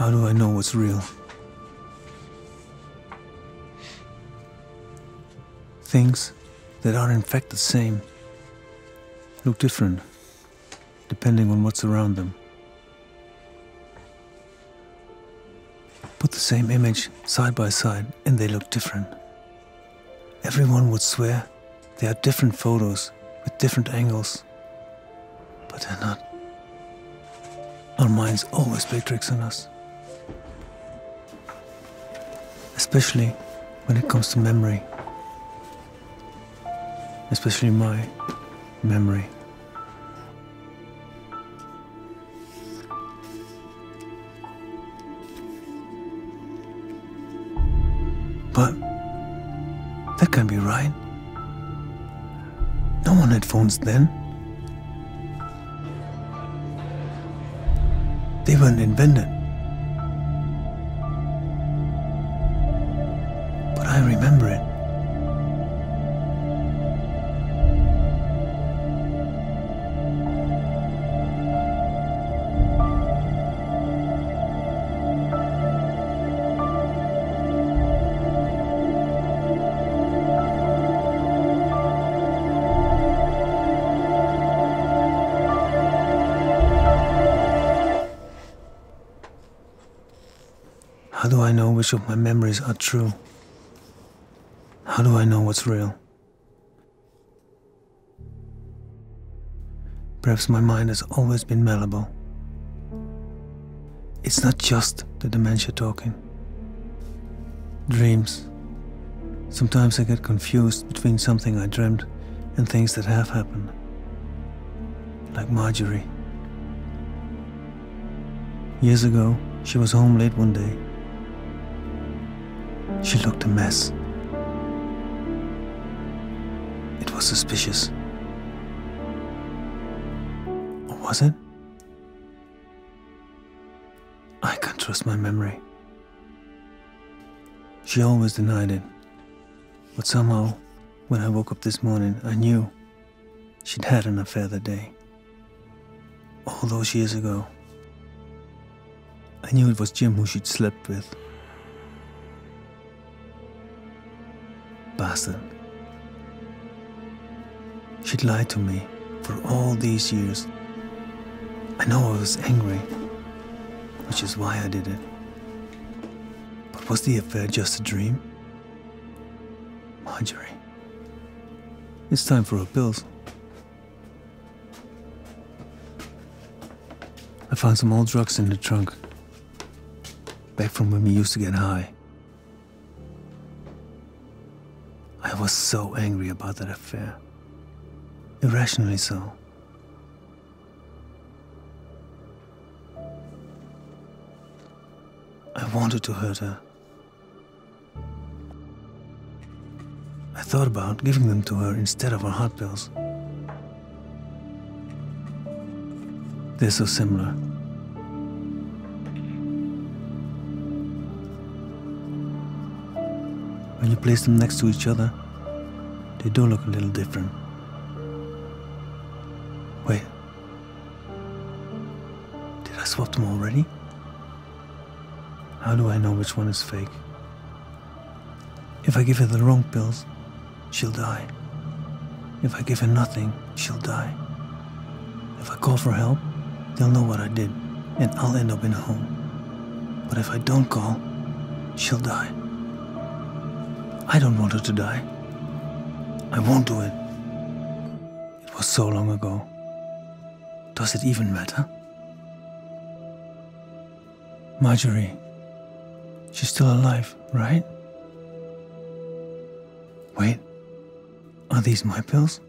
How do I know what's real? Things that are in fact the same look different depending on what's around them. Put the same image side by side and they look different. Everyone would swear they are different photos with different angles, but they're not. Our minds always play tricks on us. Especially when it comes to memory. Especially my memory. But that can't be right. No one had phones then. They weren't invented. How do I know which of my memories are true? How do I know what's real? Perhaps my mind has always been malleable. It's not just the dementia talking. Dreams. Sometimes I get confused between something I dreamt and things that have happened. Like Marjorie. Years ago, she was home late one day she looked a mess. It was suspicious. Or was it? I can't trust my memory. She always denied it. But somehow, when I woke up this morning, I knew she'd had an affair that day. All those years ago. I knew it was Jim who she'd slept with. Bastard. She'd lied to me for all these years. I know I was angry, which is why I did it. But was the affair just a dream? Marjorie, it's time for her pills. I found some old drugs in the trunk, back from when we used to get high. I was so angry about that affair. Irrationally so. I wanted to hurt her. I thought about giving them to her instead of her heart pills. They're so similar. When you place them next to each other, they do look a little different. Wait. Did I swap them already? How do I know which one is fake? If I give her the wrong pills, she'll die. If I give her nothing, she'll die. If I call for help, they'll know what I did, and I'll end up in a home. But if I don't call, she'll die. I don't want her to die. I won't do it. It was so long ago. Does it even matter? Marjorie, she's still alive, right? Wait, are these my pills?